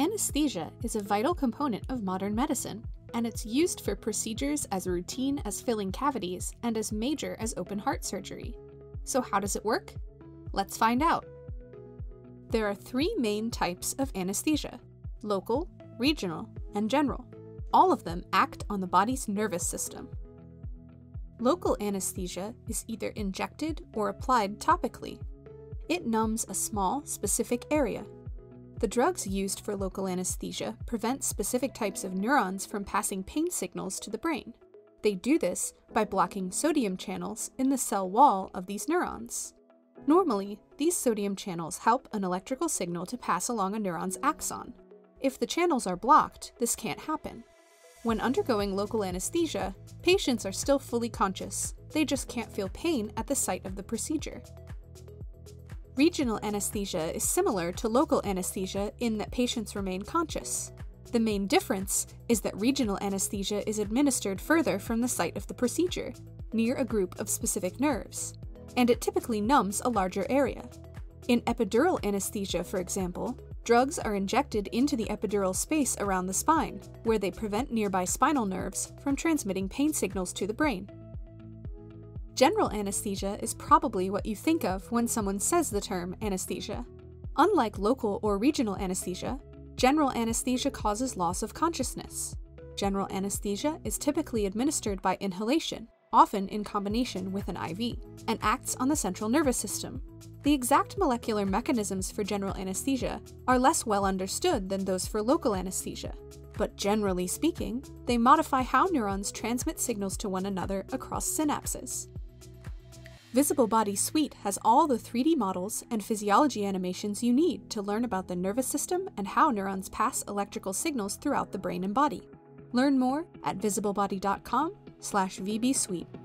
Anesthesia is a vital component of modern medicine, and it's used for procedures as routine as filling cavities and as major as open heart surgery. So, how does it work? Let's find out. There are three main types of anesthesia local, regional, and general. All of them act on the body's nervous system. Local anesthesia is either injected or applied topically. It numbs a small, specific area the drugs used for local anesthesia prevent specific types of neurons from passing pain signals to the brain. They do this by blocking sodium channels in the cell wall of these neurons. Normally, these sodium channels help an electrical signal to pass along a neuron's axon. If the channels are blocked, this can't happen. When undergoing local anesthesia, patients are still fully conscious, they just can't feel pain at the site of the procedure. Regional anesthesia is similar to local anesthesia in that patients remain conscious. The main difference is that regional anesthesia is administered further from the site of the procedure, near a group of specific nerves, and it typically numbs a larger area. In epidural anesthesia, for example, drugs are injected into the epidural space around the spine, where they prevent nearby spinal nerves from transmitting pain signals to the brain. General anesthesia is probably what you think of when someone says the term anesthesia. Unlike local or regional anesthesia, general anesthesia causes loss of consciousness. General anesthesia is typically administered by inhalation, often in combination with an IV, and acts on the central nervous system. The exact molecular mechanisms for general anesthesia are less well understood than those for local anesthesia, but generally speaking, they modify how neurons transmit signals to one another across synapses. Visible Body Suite has all the 3D models and physiology animations you need to learn about the nervous system and how neurons pass electrical signals throughout the brain and body. Learn more at visiblebody.com/vbsuite.